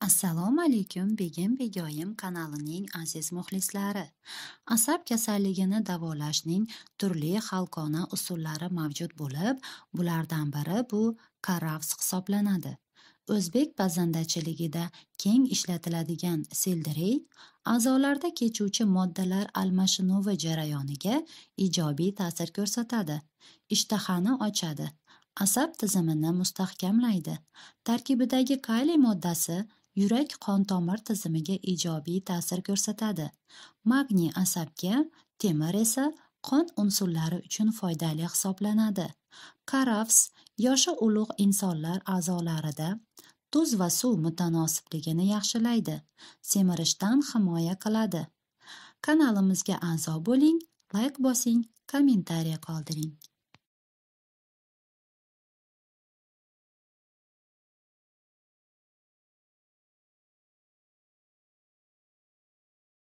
Assalomu alaykum begim begoyim kanalining aziz muxlislari. Asab kasalligini davolashning turli xalqona usullari mavjud bo'lib, bulardan biri bu karavs hisoblanadi. O'zbek pazandachiligida keng ishlatiladigan selderey a'zolarda kechuvchi moddalar almashinuvi jarayoniga ijobiy ta'sir ko'rsatadi, ishtahani ochadi, asab tizimini mustahkamlaydi. Tarkibidagi kaliy moddasi yurak qon tomir tizimiga ijobiy ta'sir ko'rsatadi. Magniy asabga temir esa qon unsurlari uchun foydali hisoblanadi. Karafs yoshi ulug' insonlar a'zolarida tuz va suv mutanosibligini yaxshilaydi semirishdan himoya qiladi. Kanalimizga a'zo bo'ling layk bosing kommentariya qoldiring.